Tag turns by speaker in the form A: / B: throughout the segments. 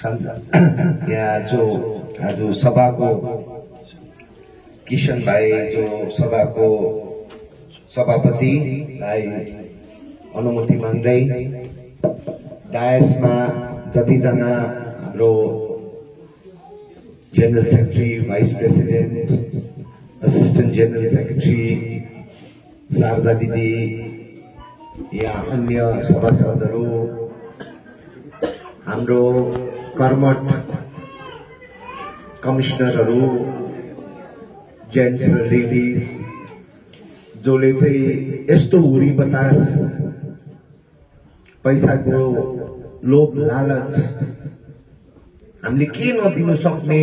A: यहाँ जो आज सभाको किशन भाइ जो सभाको सभापतिलाई अनुमति माग्दै डायसमा जतिजना हाम्रो general secretary vice president assistant general secretary Sharada दिदी या अन्य सभासदहरू हाम्रो कर्मठ कमिसनरहरू जेन्ट्स र लेडिज जसले चाहिँ यस्तो हुरी बतास पैसाको लोभ लालच हामीले के नदिनु सक्ने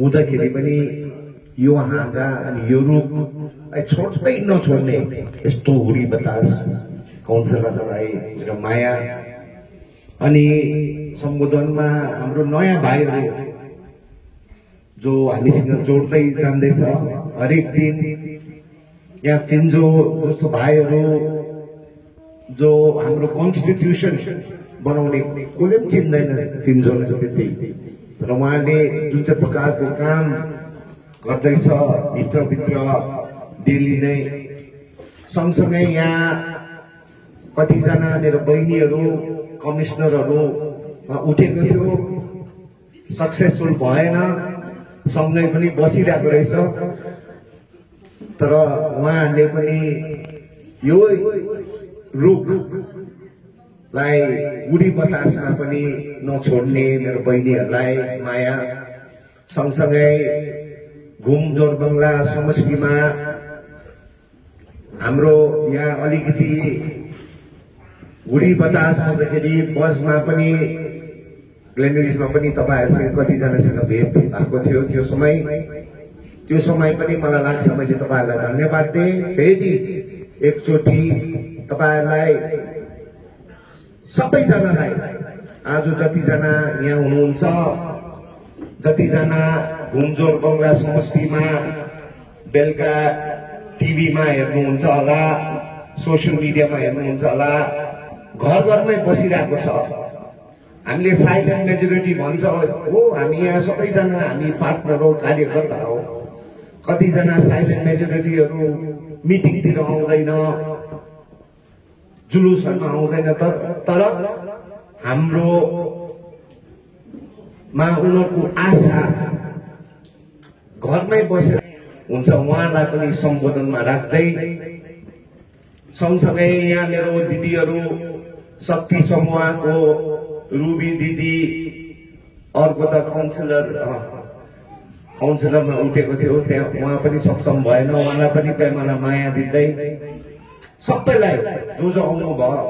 A: हुँदाखेरि पनि यो हाँगा अनि यो रुख छोड्दै नछोड्ने यस्तो हुरी बतास काउन्सिलरलाई र माया। अनि सम्बोधनमा हाम्रो नयाँ भाइहरू जो हामीसँग जोड्दै जाँदैछ हरेक दिन यहाँ फिन्जो जस्तो भाइहरू जो हाम्रो कन्स्टिट्युसन बनाउने कसले पनि चिन्दैन फिन्जोलाई त्यति र उहाँले जुन चाहिँ प्रकारको काम गर्दैछ भित्रभित्र डेली नै सँगसँगै यहाँ कतिजना मेरो बहिनीहरू कमिसनरहरू उठेको थियो। सक्सेसफुल भएन। सँगै पनि बसिरहेको रहेछ। तर उहाँहरूले पनि यो रुखलाई उडी बतासमा पनि नछोड्ने मेरो बहिनीहरूलाई माया। सँगसँगै घुम जोरबङ्गला समष्टिमा हाम्रो यहाँ अलिकति हुडी बतास हुँदाखेरि बसमा पनि ग्लेनरिजमा पनि तपाईँहरूसँग कतिजनासँग भेट भएको थियो त्यो समय त्यो समय पनि मलाई लाग्छ मैले तपाईँहरूलाई धन्यवाद दिएँ फेरि एकचोटि तपाईँहरूलाई सबैजनालाई आज जतिजना यहाँ हुनुहुन्छ जतिजना घुमजोर बङ्गला समष्टिमा बेलुका टिभीमा हेर्नुहुन्छ होला सोसियल मिडियामा हेर्नुहुन्छ होला घर घरमै बसिरहेको छ हामीले साइलेन्ट मेजोरिटी भन्छ हो हामी यहाँ सबैजना हामी पार्टनर हो कार्यकर्ता हो। कतिजना साइलेन्ट मेजोरिटीहरू मिटिङतिर आउँदैन जुलुसहरूमा आउँदैन तर तर हाम्रो मा उनीहरूको आशा घरमै बसेर हुन्छ उहाँलाई पनि सम्बोधनमा राख्दै सँगसँगै यहाँ मेरो दिदीहरू शक्ति समूहको रुबी दिदी अर्को त काउन्सिलर काउन्सिलरमा उठेको थियो त्यहाँ उहाँ पनि सक्षम भएन उहाँलाई पनि प्रेमालाई माया दिँदै सबैलाई जो जो आउनुभयो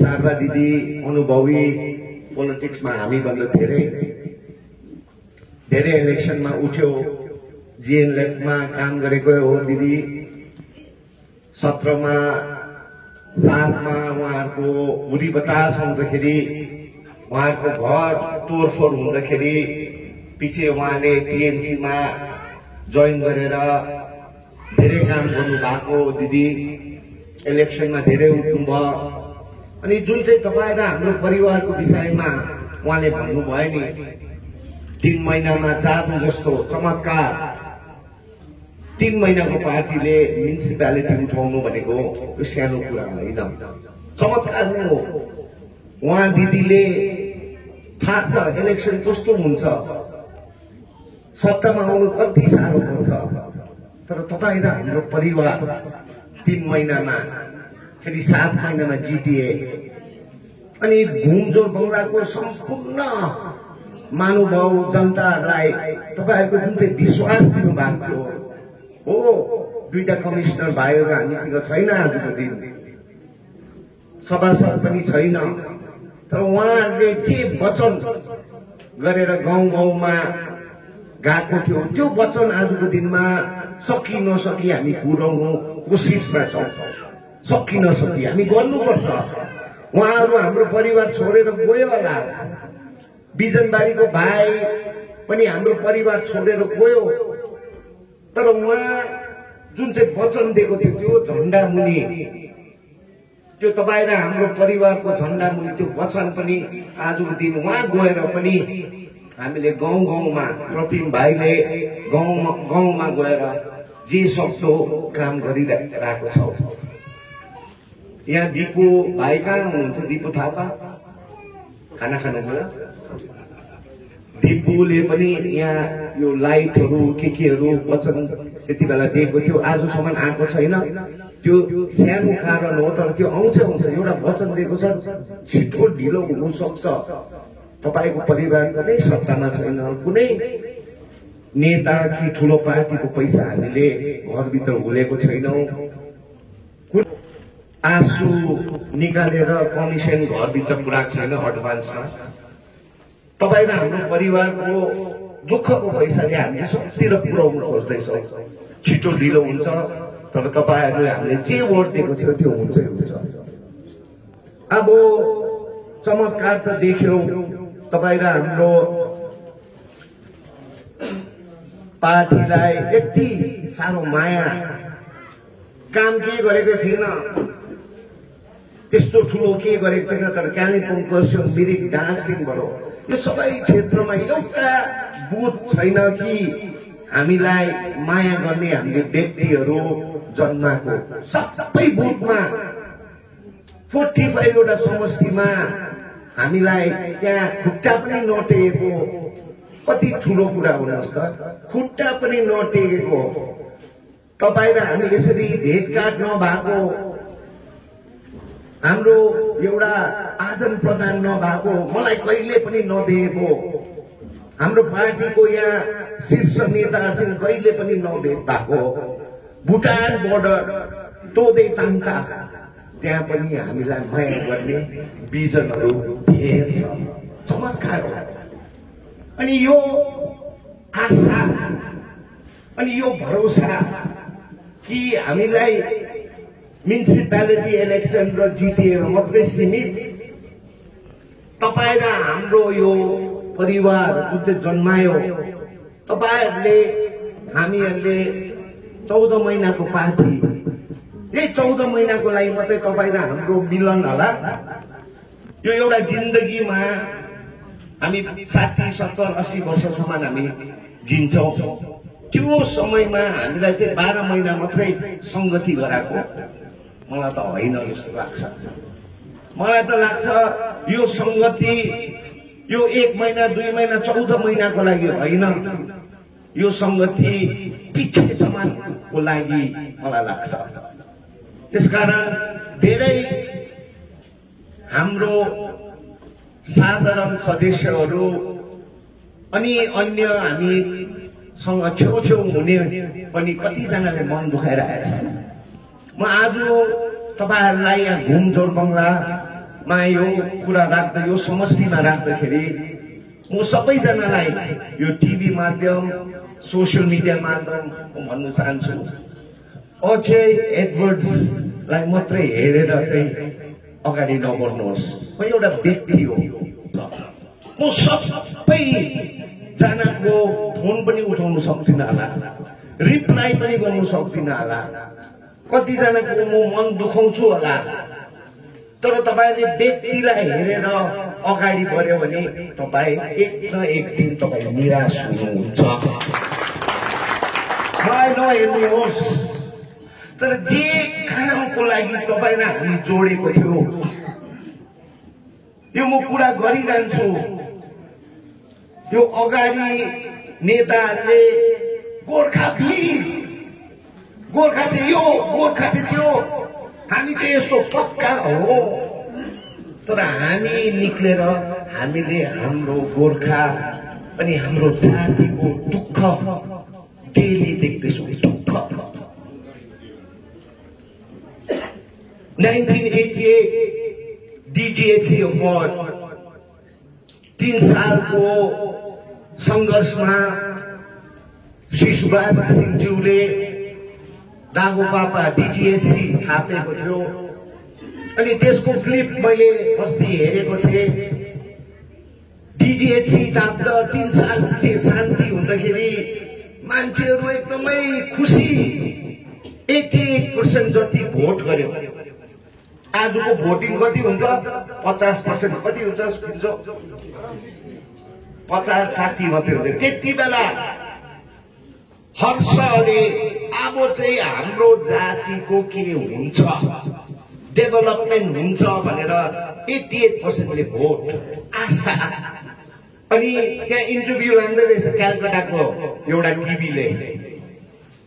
A: शारदा दिदी अनुभवी पोलिटिक्समा हामीभन्दा धेरै धेरै इलेक्सनमा उठ्यो। जिएनएलएफमा काम गरेको हो दिदी। सत्रमा सातमा उहाँहरूको हुरी बतास हुँदाखेरि उहाँहरूको घर तोडफोड हुँदाखेरि पछि उहाँले टिएमसीमा जोइन गरेर धेरै काम गर्नु भएको दिदी इलेक्सनमा धेरै उठ्नुभयो। अनि जुन चाहिँ तपाईँ र हाम्रो परिवारको विषयमा उहाँले भन्नुभयो नि तिन महिनामा जादु जस्तो चमत्कार तिन महिनाको पार्टीले म्युनिसिपालिटी उठाउनु भनेको यो सानो कुरा होइन। चमत्कार नै हो। उहाँ दिदीले थाहा छ इलेक्सन कस्तो हुन्छ। सत्तामा आउनु कति साह्रो पर्छ। तर तपाईँ र हाम्रो परिवार तिन महिनामा फेरि सात महिनामा जिटिए। अनि घुमजोर बङ्गलाको सम्पूर्ण महानुभाव जनतालाई तपाईँहरूको जुन चाहिँ विश्वास दिनुभएको थियो हो दुईटा कमिसनर भाइहरू हामीसँग छैन आजको दिन। सभासद पनि छैन। तर उहाँहरूले जे वचन गरेर गाउँ गाउँमा गएको थियो त्यो वचन आजको दिनमा सकि नसकी हामी पुर्याउनु कोसिसमा छौँ। सकि नसकी हामी गर्नुपर्छ। उहाँहरू हाम्रो परिवार छोडेर गयो होला। बिजनबारीको भाइ पनि हाम्रो परिवार छोडेर गयो। तर उहाँ जुन चाहिँ वचन दिएको थियो त्यो झन्डा मुनि। त्यो तपाईँ र हाम्रो परिवारको झन्डा मुनि त्यो वचन पनि आजको दिन उहाँ गएर पनि हामीले गाउँ गाउँमा प्रतिम भाइले गाउँमा गाउँमा गएर जे सक्दो काम गरिरहेको छौँ। यहाँ दिपु भाइ कहाँ हुनुहुन्छ? दिपु थापा। खाना खानुभयो? दिपुले पनि यहाँ यो लाइटहरू के केहरू वचन त्यति बेला दिएको थियो। आजसम्म आएको छैन। त्यो सानो कारण हो तर त्यो आउँछ आउँछ। एउटा वचन दिएको छ छिटो ढिलो हुनु सक्छ तपाईँको परिवार कुनै सत्तामा छैन कुनै नेता कि ठुलो पार्टीको पैसा हामीले घरभित्र हुलेको छैनौँ। आँसु निकालेर कमिसन घरभित्र पुऱ्याएको छैन एडभान्समा तपाईँ र हाम्रो परिवारको दुःखको पैसाले हामीले सबतिर पुर्याउनु खोज्दैछौँ। छिटो ढिलो हुन्छ तर तपाईँहरूले हामीले जे वोट दिएको थियो त्यो हुन्छै। अब चमत्कार त देख्यौ तपाईँ र हाम्रो पार्टीलाई यति साह्रो माया काम के गरेको थिएन? त्यस्तो ठुलो के गरेको थिएन? तर कालिम्पोङको त्यो मिरिक दार्जिलिङबाट यो सबै क्षेत्रमा एउटा बुथ छैन कि हामीलाई माया गर्ने हामीले व्यक्तिहरू जन्माएको। सबै बुथमा फोर्टी फाइभवटा समष्टिमा हामीलाई त्यहाँ खुट्टा पनि नटेकेको कति ठुलो कुरा हुनुहोस् त खुट्टा पनि नटेकेको तपाईँ र हामी यसरी भेटघाट नभएको हाम्रो एउटा आदान प्रदान नभएको मलाई कहिले पनि नदिएको हाम्रो पार्टीको यहाँ शीर्ष नेताहरूसँग कहिले पनि नभेट भएको। भुटान बोर्डर तोदे ताङ्का त्यहाँ पनि हामीलाई माया गर्ने बिजनहरू धेर चमत्कार अनि यो आशा अनि यो भरोसा कि हामीलाई म्युनिसिपालिटी इलेक्सन र जिटिएमा मात्रै सीमित। तपाईँ र हाम्रो यो परिवार जुन चाहिँ जन्मायो तपाईँहरूले हामीहरूले चौध महिनाको पार्टी। यही चौध महिनाको लागि मात्रै तपाईँ र हाम्रो मिलन होला। यो एउटा जिन्दगीमा हामी साठी सत्तर अस्सी वर्षसम्म हामी जिन्छौँ। त्यो समयमा हामीलाई चाहिँ बाह्र महिना मात्रै सङ्गति गराएको। मलाई त होइन जस्तो लाग्छ मलाई त लाग्छ यो सङ्गति यो एक महिना दुई महिना चौध महिनाको लागि होइन। यो सङ्गति पछिसम्मको लागि मलाई लाग्छ त्यसकारण धेरै हाम्रो साधारण सदस्यहरू अनि अन्य हामीसँग छेउछेउ हुने पनि कतिजनाले मन दुखाइरहेछ म आज तपाईँहरूलाई यहाँ घुम जोरबङ्गलामा यो कुरा राख्दा यो समष्टिमा राख्दाखेरि म सबैजनालाई यो टिभी माध्यम सोसियल मिडिया माध्यम म भन्न चाहन्छु। अजय एडवर्ड्सलाई मात्रै हेरेर चाहिँ अगाडि नबढ्नुहोस्। म एउटा व्यक्ति हो। म सबै जनाको फोन पनि उठाउनु सक्दिनँ होला। रिप्लाई पनि गर्नु सक्दिनँ होला। कतिजनाको म मन दुखाउँछु होला। तर तपाईँले व्यक्तिलाई हेरेर अगाडि बढ्यो भने तपाईँ एक न एक दिन तपाईँ निराश हुनुहुन्छ। मलाई नहेर्नुहोस्। तर जे कामको लागि तपाईँ र हामी जोडेको थियो यो म कुरा गरिरहन्छु। यो अगाडि नेताहरूले गोर्खा भिड गोर्खा चाहिँ यो गोर्खा चाहिँ त्यो. हामी चाहिँ यस्तो पक्का हो। तर हामी निक्लेर हामीले हाम्रो गोर्खा अनि हाम्रो जातिको दुःख डेली देख्दैछौँ दुःख। 1988 डिजिएचसी अवार्ड तिन सालको सङ्घर्षमा श्री सुभाष सिंहज्यूले दागो पापा डिजिएचसी थापेको थियो। अनि त्यसको क्लिप मैले अस्ति हेरेको थिएँ। डिजिएचसी थाप्दा तिन साल पछि शान्ति हुँदाखेरि मान्छेहरू एकदमै खुसी एटी एट पर्सेन्ट जति भोट गर्यो। आजको भोटिङ कति हुन्छ? पचास पर्सेन्ट कति हुन्छ? पचास साठी मात्रै हुन्छ। त्यति बेला हर्षले अब चाहिँ हाम्रो जातिको के हुन्छ? डेभलपमेन्ट हुन्छ भनेर एट्टी एट पर्सेन्टले भोट। आशा। अनि त्यहाँ इन्टरभ्यू लाँदै रहेछ क्यालकाटाको एउटा टिभीले।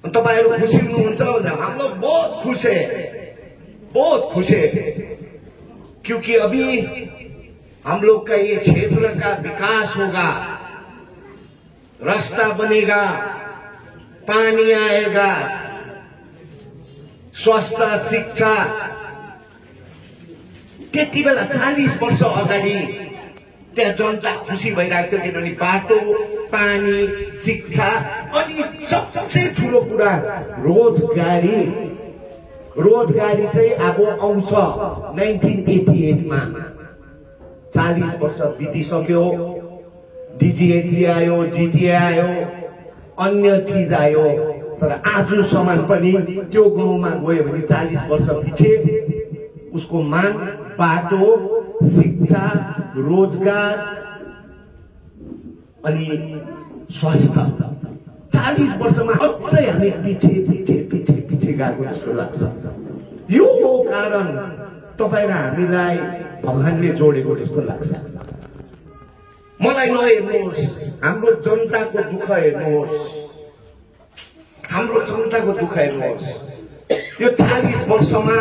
A: तपाईँहरू खुसी हुनुहुन्छ भन्दा हम लोग बहुत है। बहुत है। क्योंकि अभी हम लोग का ये क्षेत्र का विकास होगा रास्ता बनेगा। पानी आएगा स्वास्थ्य शिक्षा त्यति बेला चालिस वर्ष अगाडि त्यहाँ जनता खुसी भइरहेको थियो किनभने बाटो पानी शिक्षा अनि सबसे ठुलो कुरा रोजगारी। रोजगारी चाहिँ अब आउँछ नाइन्टिन एटी एटमा। चालिस वर्ष बितिसक्यो। डिजिएची आयो जिटिए आयो। अन्य चिज आयो तर आजसम्म पनि त्यो गाउँमा गयो भने चालिस वर्ष पछि उसको माग बाटो शिक्षा रोजगार अनि स्वास्थ्य। चालिस वर्षमा अझै हामी पछि पछि पछि पछि गएको जस्तो लाग्छ। यो कारण तपाईँ र हामीलाई भगवान्ले जोडेको जस्तो लाग्छ। मलाई नहेर्नुहोस्। हाम्रो जनताको दुःख हेर्नुहोस्। हाम्रो जनताको दुःख हेर्नुहोस्। यो चालिस वर्षमा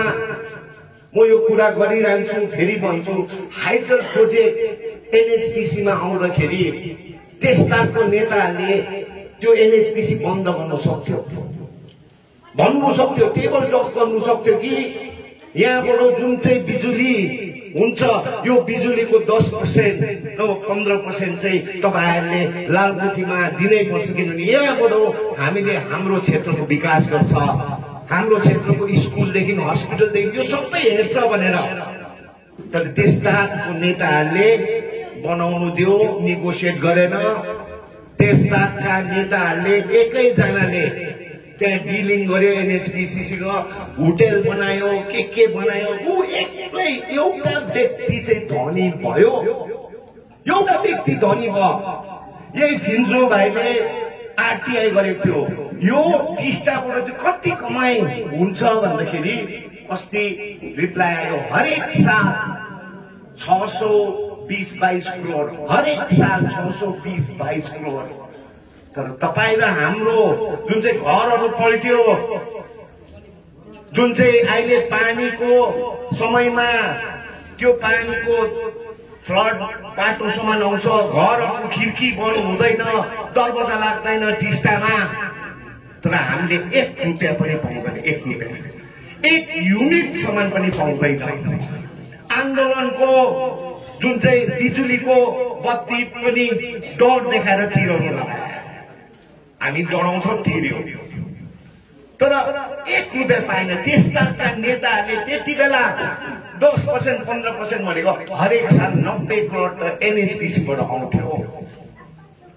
A: म यो कुरा गरिरहन्छु फेरि भन्छु हाइड्रल प्रोजेक्ट एनएचपिसीमा आउँदाखेरि त्यसताको नेताहरूले त्यो एनएचपिसी बन्द गर्न सक्थ्यो। भन्नु सक्थ्यो टेबल टक गर्नु सक्थ्यो कि यहाँबाट जुन चाहिँ बिजुली हुन्छ। यो बिजुलीको दस पर्सेन्ट नभए पन्ध्र पर्सेन्ट चाहिँ तपाईँहरूले लालकोठीमा दिनै पर्छ किनभने यहाँबाट हामीले हाम्रो क्षेत्रको विकास गर्छ। हाम्रो क्षेत्रको स्कुलदेखि हस्पिटलदेखि यो सबै हेर्छ भनेर। तर त्यसताको नेताहरूले बनाउनु दियो निगोसिएट गरेन। त्यसताका नेताहरूले एकैजनाले त्यहाँ डिलिङ गर्यो एनएचपिसीसँग होटेल बनायो के के बनायो ऊ एक्लै एउटा व्यक्ति चाहिँ धनी भयो। एउटा व्यक्ति धनी भयो। यही फिन्जो भाइले आरटिआई गरेको थियो। यो टिस्टाबाट चाहिँ कति कमाइ हुन्छ भन्दाखेरि अस्ति रिप्लाई आयो हरेक साल छ सौ बिस बाइस करोड हरेक साल छ सौ बिस बाइस करोड। तर तपाईँ र हाम्रो जुन चाहिँ घरहरू पल्ट्यो जुन चाहिँ अहिले पानीको समयमा त्यो पानीको फ्लड बाटोसम्म आउँछ घरहरूको खिर्की बन्द हुँदैन दरवाजा लाग्दैन टिस्टामा तर हामीले एक रुपियाँ पनि पाउँदैन एक रुपियाँ एक युनिटसम्म पनि पाउँदैन। आन्दोलनको जुन चाहिँ बिजुलीको बत्ती पनि डर देखाएर तिराउनु लगायो हामी डराउँछौँ तिर्यो तर एक रुपियाँ पाएन। त्यसका नेताहरूले त्यति बेला दस पर्सेन्ट पन्ध्र पर्सेन्ट भनेको हरेक साल नब्बे करोड त एनएचपिसीबाट आउँथ्यो।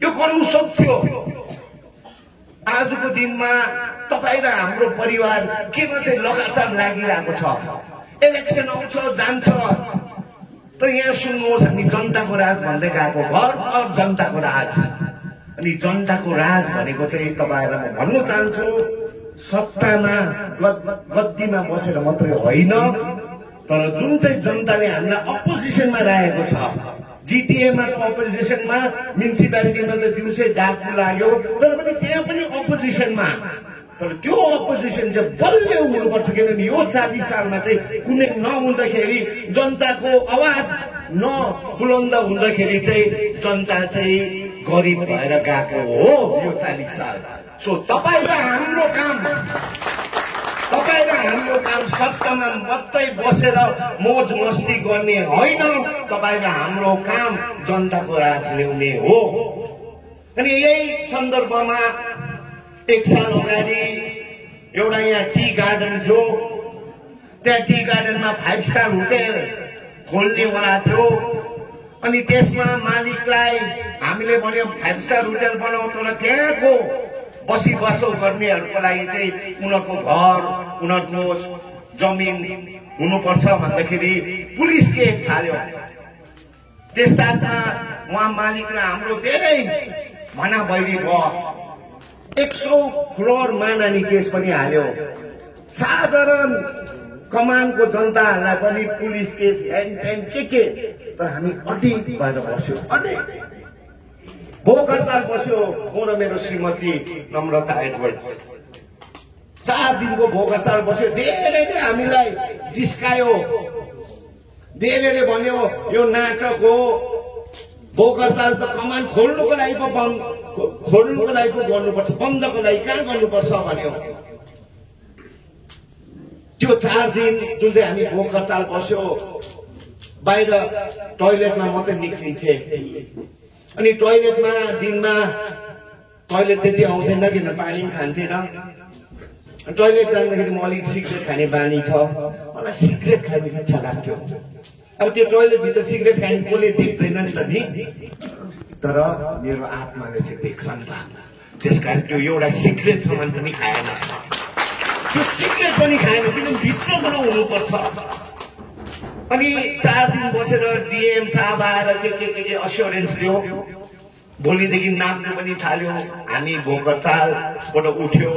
A: यो गर्नु सक्थ्यो। आजको दिनमा तपाईँ र हाम्रो परिवार केमा चाहिँ लगातार लागिरहेको छ? इलेक्सन आउँछ जान्छ। तर यहाँ सुन्नुहोस् हामी जनताको राज भन्दै गएको घर जनताको राज। अनि जनताको राज भनेको चाहिँ तपाईँहरूलाई म भन्न चाहन्छु सत्तामा गद्दीमा बसेर मात्रै होइन तर जुन चाहिँ जनताले हामीलाई अपोजिसनमा राखेको छ जिटिएमा अपोजिसनमा म्युनिसिपालिटीमा त दिउँसै डाकु लाग्यो तर पनि त्यहाँ पनि अपोजिसनमा। तर त्यो अपोजिसन चाहिँ बलियो हुनुपर्छ किनभने यो चालिस सालमा चाहिँ कुनै नहुँदाखेरि जनताको आवाज नबुलन्द हुँदाखेरि चाहिँ जनता चाहिँ गरिब भएर गएको हो यो चालिस साल। सो तपाईँ र हाम्रो काम तपाईँ र हाम्रो काम सत्तामा मात्रै बसेर मोज मस्ती गर्ने होइन तपाईँ र हाम्रो काम जनताको राज ल्याउने हो। अनि यही सन्दर्भमा एक साल अगाडि एउटा यहाँ टी गार्डन थियो। त्यहाँ टी गार्डनमा फाइभ स्टार होटेल खोल्नेवाला थियो। अनि त्यसमा मालिकलाई हामीले भन्यो फाइभ स्टार होटेल बनाऊ तर त्यहाँको बसी बसो गर्नेहरूको लागि चाहिँ उनीहरूको घर उनीहरूको जमिन हुनुपर्छ भन्दाखेरि पुलिस केस हाल्यो। त्यसताकमा उहाँ मालिक र हाम्रो धेरै भना बहिरी भयो। एक सौ करोड मानानी केस पनि हाल्यो। साधारण कमानको जनताहरूलाई पनि पुलिस केस ट्यान के के तर हामी अडिट भएर बस्यो। अडिट भोक हडताल बस्यो म र मेरो श्रीमती नम्रता एडवर्ड्स। चार दिनको भोक हडताल बस्यो धेरैले हामीलाई जिस्कायो। धेरैले भन्यो यो नाटक हो। भोक हडताल त कमान खोल्नुको लागि पो बन्द खोल्नुको लागि पो गर्नुपर्छ। बन्दको लागि कहाँ गर्नुपर्छ भन्यो। त्यो चार दिन जुन चाहिँ हामी भोक हडताल बस्यो बाहिर टोइलेटमा मात्रै निक्लिन्थे अनि टोइलेटमा दिनमा टोइलेट त्यति आउँथेन किन पानी पनि खान्थेन। टोइलेट जाँदाखेरि म अलिक सिगरेट खाने बानी छ। मलाई सिगरेट खाने इच्छा लाग्थ्यो अब त्यो टोइलेटभित्र सिगरेट खाने कसले देख्दैन नि त नि। तर मेरो आत्माले चाहिँ देख्छ नि त। त्यस कारण त्यो एउटा सिक्रेट सामान पनि खाएन। त्यो सिक्रेट पनि खाएन किनभने भित्र पनि हुनुपर्छ अनि चार दिन बसेर डिएम साहब आएर के के के के अस्योरेन्स दियो। भोलिदेखि नाप्नु पनि थाल्यो। हामी भोक हडतालबाट उठ्यो।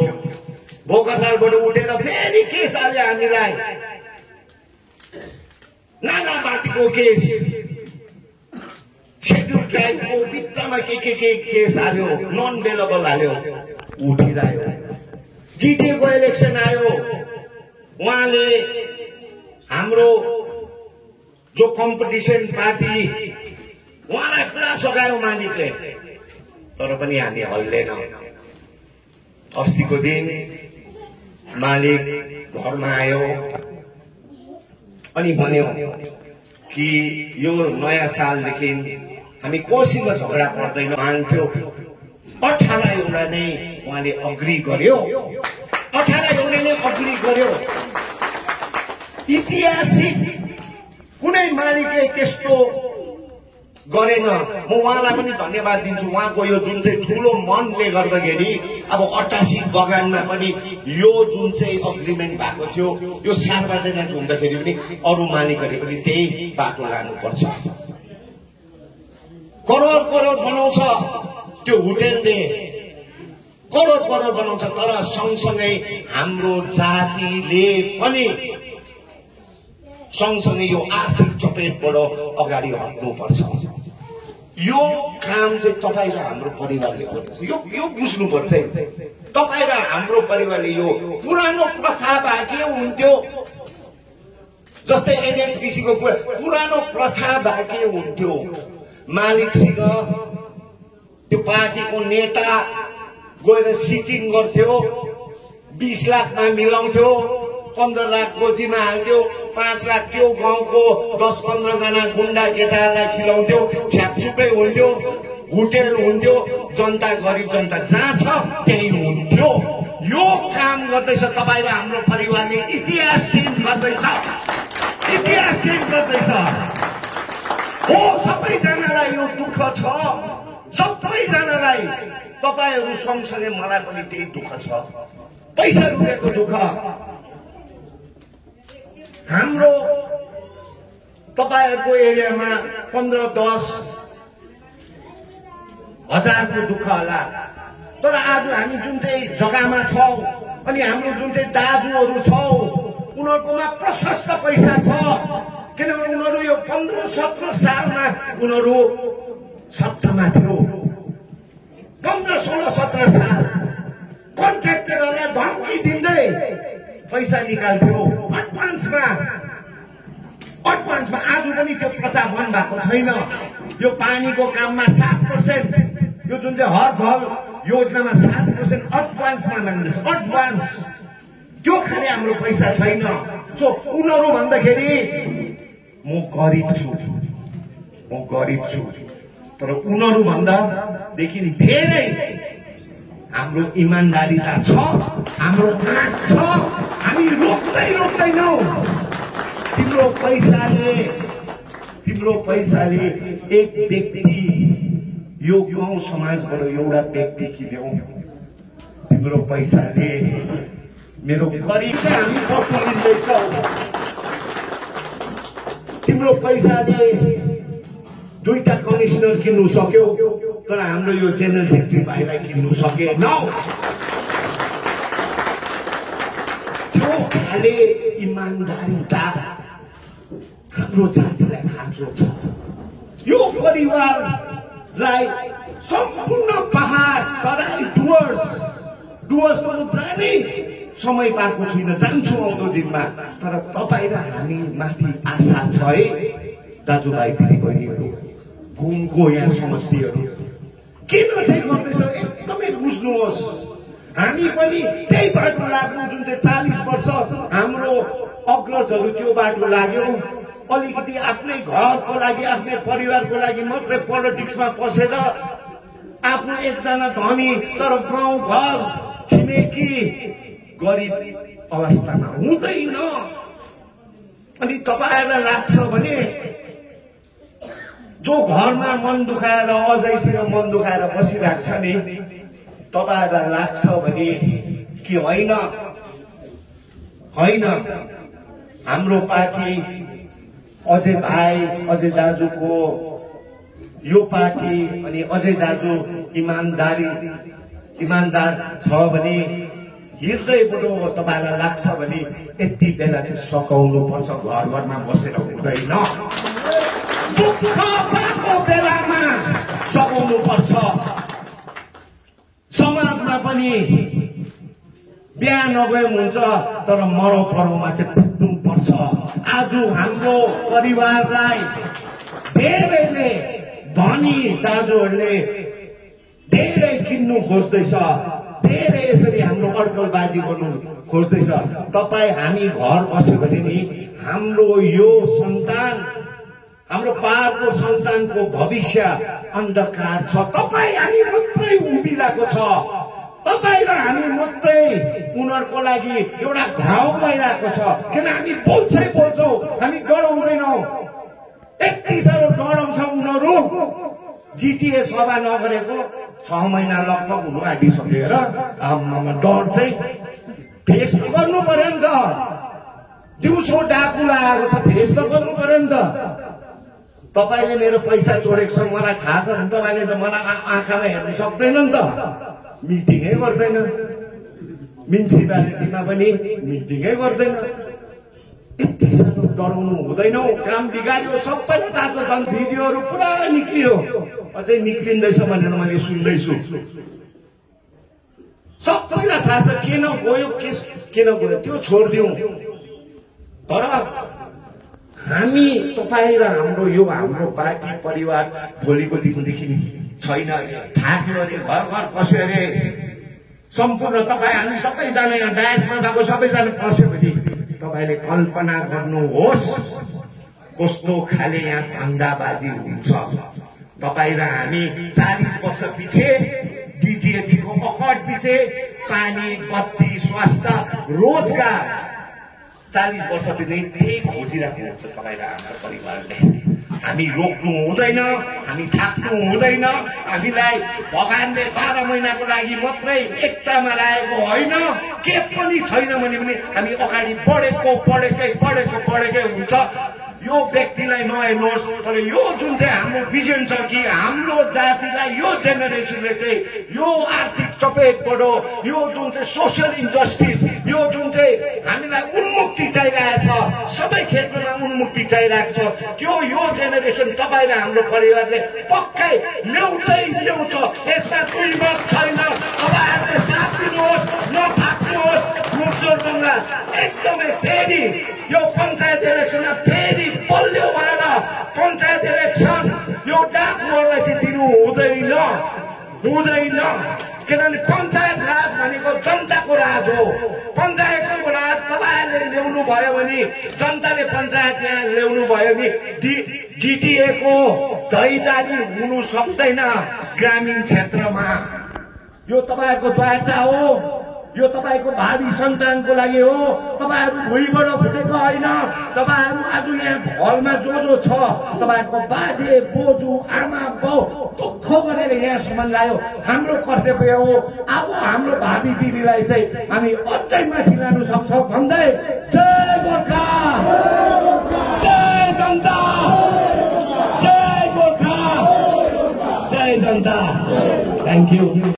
A: भोक हडतालबाट उठेर फेरि केस हाल्यो हामीलाई। नाना पार्टीको केस। सेड्युल ट्राइबको बिचमा के के के केस हाल्यो नन बेलेबल हाल्यो उठिरह्यो जिटिएको इलेक्सन आयो। उहाँले हाम्रो जो कम्पिटिसन पार्टी उहाँलाई पुरा सघायो मालिकले। तर पनि हामी हल्लेन अस्तिको दिन मालिक घरमा आयो अनि भन्यो कि यो नयाँ सालदेखि हामी कोसँग झगडा पर्दैन मान्थ्यो अठार एउटा नै उहाँले अग्री गर्यो। अठार एउटा नै अग्री गर्यो। ऐतिहासिक कुनै मालिकले त्यस्तो गरेन। म उहाँलाई पनि धन्यवाद दिन्छु। उहाँको यो जुन चाहिँ ठुलो मनले गर्दाखेरि अब अट्ठासी बगानमा पनि यो जुन चाहिँ अग्रिमेन्ट भएको थियो यो सार्वजनिक हुँदाखेरि पनि अरू मालिकहरूले पनि त्यही बाटो लानुपर्छ। करोड करोड बनाउँछ त्यो होटेलले। करोड करोड बनाउँछ तर सँगसँगै हाम्रो जातिले पनि सँगसँगै यो आर्थिक चपेटबाट अगाडि हट्नुपर्छ यो काम चाहिँ तपाईँ र हाम्रो परिवारले गर्नेछ यो यो बुझ्नुपर्छ है तपाईँ र हाम्रो परिवारले यो पुरानो प्रथा भए के हुन्थ्यो जस्तै एनएचपिसीको कुरा पुरानो प्रथा भए के हुन्थ्यो मालिकसँग त्यो पार्टीको नेता गएर सिटिङ गर्थ्यो बिस लाखमा मिलाउँथ्यो पन्ध्र लाख गोजीमा हाल्थ्यो पाँच लाख त्यो गाउँको दस पन्ध्रजना गुन्डा केटाहरूलाई खिलाउँथ्यो छ्यापछुपै हुन्थ्यो होटेल हुन्थ्यो जनता गरिब जनता जहाँ छ त्यही हुन्थ्यो। यो काम गर्दैछ तपाईँ र हाम्रो परिवारले। इतिहास चेन्ज गर्दैछ। इतिहास चेन्ज गर्दैछ। हो सबैजनालाई यो दुःख छ। सबैजनालाई। तपाईँहरू सँगसँगै मलाई पनि त्यही दुःख छ। पैसा रुपियाँको दुःख। हाम्रो तपाईँहरूको एरियामा पन्ध्र दस हजारको दुःख होला। तर आज हामी जुन चाहिँ जग्गामा छौँ अनि हाम्रो जुन चाहिँ दाजुहरू छौँ उनीहरूकोमा प्रशस्त पैसा छ। किनभने उनीहरू यो पन्ध्र सत्र सालमा उनीहरू सत्तामा थियो। पन्ध्र सोह्र सत्र साल कन्ट्राक्टरहरूलाई धम्की दिँदै पैसा निकाल्थ्यो। एडभान्समा एडभान्समा आज पनि त्यो प्रथा बन्द भएको छैन यो पानीको काममा सात पर्सेन्ट यो जुन चाहिँ हर घर योजनामा सात पर्सेन्ट एडभान्समा माग्दैछ एडभान्स त्यो खाने हाम्रो पैसा छैन सो उनीहरू भन्दाखेरि म गरिब छु म गरिब छु तर उनीहरू भन्दादेखि धेरै हाम्रो इमान्दारिता छ हाम्रो आँख छ हामी रोक्दै रोक्दैनौ। तिम्रो पैसाले तिम्रो पैसाले एक व्यक्ति यो गाउँ समाजबाट एउटा व्यक्ति किन्यौ तिम्रो पैसाले मेरो हामी तिम्रो पैसाले दुईटा कमिसनर किन्नु सक्यो तर हाम्रो यो जेनरल सेक्रेटरी भाइलाई किन्नु सकेन त्यो खाले इमान्दारिता हाम्रो जातिलाई खाँचो छ। यो परिवारलाई सम्पूर्ण पहाड तराई डुवर्स डुवर्स जाने समय पाएको छुइनँ जान्छु आउँदो दिनमा तर तपाईँ र हामी माथि आशा छ है। दाजुभाइ दिदीबहिनीहरू घुमको यहाँ समष्टिहरू किन चाहिँ गर्दैछ एकदमै बुझ्नुहोस् हामी पनि त्यही बाटो लाग्नु जुन चाहिँ चालिस वर्ष हाम्रो अग्रजहरू त्यो बाटो लाग्यो अलिकति आफ्नै घरको लागि आफ्नै परिवारको लागि मात्रै पोलिटिक्समा पसेर आफ्नो एकजना धनी तर गाउँ घर छिमेकी गरिब अवस्थामा हुँदैन। अनि तपाईँहरूलाई लाग्छ भने जो घरमा मन दुखाएर अझैसँग मन दुखाएर बसिरहेको छ नि तपाईँहरूलाई लाग्छ भने कि होइन? होइन। हाम्रो पार्टी अझै भाइ अझै दाजुको यो पार्टी अनि अझै दाजु इमान्दारी इमान्दार छ भने हृदयबाट तपाईँलाई लाग्छ भने यति बेला चाहिँ सकाउनु पर्छ घर घरमा बसेर हुँदैन। दुःख पाएको बेलामा सघाउनु पर्छ समाजमा पनि बिहा नगए हुन्छ तर मरौ परौमा चाहिँ पुग्नु पर्छ आज हाम्रो परिवारलाई धेरैले धनी दाजुहरूले धेरै किन्नु खोज्दैछ धेरै यसरी हाम्रो अड्कलबाजी गर्नु खोज्दैछ तपाईँ हामी घर बस्यो भने नि हाम्रो यो सन्तान हाम्रो पाहाडको सन्तानको भविष्य अन्धकार छ। तपाईँ हामी मात्रै उभिरहेको छ। तपाईँ र हामी मात्रै उनीहरूको लागि एउटा घाउ भइरहेको छ। किन हामी बोल्छै बोल्छौँ? हामी डराउँदैनौँ यति साह्रो डराउँछ उनीहरू। जिटिए सभा नगरेको छ महिना लगभग हुनु आँटिसकेर आमामा डर चाहिँ फेस गर्नु पर्यो नि त। दिउँसो डाकु लगाएको छ फेस त गर्नु पर्यो नि त। तपाईँले मेरो पैसा चोरेको छ मलाई थाहा छ भने तपाईँले त मलाई आँखामा हेर्नु सक्दैन नि त। मिटिङै गर्दैन। म्युनिसिपालिटीमा पनि मिटिङै गर्दैन। यति साह्रो डराउनु हुँदैन। काम बिगाऱ्यो सबैलाई थाहा छ झन् भिडियोहरू पुरा निक्लियो। अझै निक्लिँदैछ भनेर मैले सुन्दैछु। सबैलाई थाहा छ किन गयो किन गयो? त्यो छोडिदिउँ। तर हामी तपाईँ र हाम्रो यो हाम्रो पार्टी परिवार भोलिको दिनदेखि छैन। थाक्यो अरे घर घर पस्यो अरे। सम्पूर्ण तपाईँ हामी सबैजना यहाँ डायसमा गएको सबैजना भने तपाईँले कल्पना गर्नुहोस् कस्तो खाले यहाँ धन्दाबाजी हुन्छ। तपाईँ र हामी चालिस वर्ष पछि डिजिएचको अकड पछि पानी बत्ती स्वास्थ्य रोजगार चालिस वर्षपछि त्यही खोजिराखेको हुन्छ तपाईँ र हाम्रो परिवारले हामी रोक्नु हुँदैन हामी थाक्नु हुँदैन हामीलाई भगवान्ले बाह्र महिनाको लागि मात्रै एकतामा लागेको होइन के पनि छैन भने पनि हामी अगाडि बढेको बढेकै बढेको बढेकै हुन्छ। यो व्यक्तिलाई नहेर्नुहोस्। तर यो जुन चाहिँ हाम्रो भिजन छ कि हाम्रो जातिलाई यो जेनेरेसनले चाहिँ यो आर्थिक चपेटबाट यो जुन चाहिँ सोसियल इन्जस्टिस यो जुन चाहिँ हामीलाई उन्मुक्ति चाहिरहेको छ सबै क्षेत्रमा उन्मुक्ति चाहिरहेको छ त्यो यो जेनेरेसन तपाईँ र हाम्रो परिवारले पक्कै ल्याउँछै ल्याउँछ। यसमा दुई मत छैन। तपाईँहरूले साथ दिनुहोस् नथाक्नुहोस् मुक्सोर बङ्गला एकदमै फेरि यो पञ्चायत इलेक्सनमा फेरि बलियो भएर पञ्चायत इलेक्सन यो डाकुहरूलाई चाहिँ दिनु हुँदैन हुँदैन किनभने पञ्चायत राज भनेको जनताको राज हो पञ्चायतको राज तपाईँहरूले ल्याउनु भयो भने जनताले पञ्चायत यहाँ ल्याउनु भयो भने डिटिएको धैदारी हुनु सक्दैन ग्रामीण क्षेत्रमा यो तपाईँहरूको बाटा हो। यो तपाईँको भावी सन्तानको लागि हो। तपाईँहरू भुइँबाट फुटेको होइन। तपाईँहरू आज यहाँ घरमा जो जो छ। तपाईँहरूको बाजे बोजू आमा बाउ दुःख गरेर यहाँसम्म लायो। हाम्रो कर्तव्य हो। अब हाम्रो भावी पिँढीलाई चाहिँ हामी अझै माथि लानु सक्छौँ। भन्दै जय गोर्खा। जय जनता। जय गोर्खा।
B: जय जनता। Thank you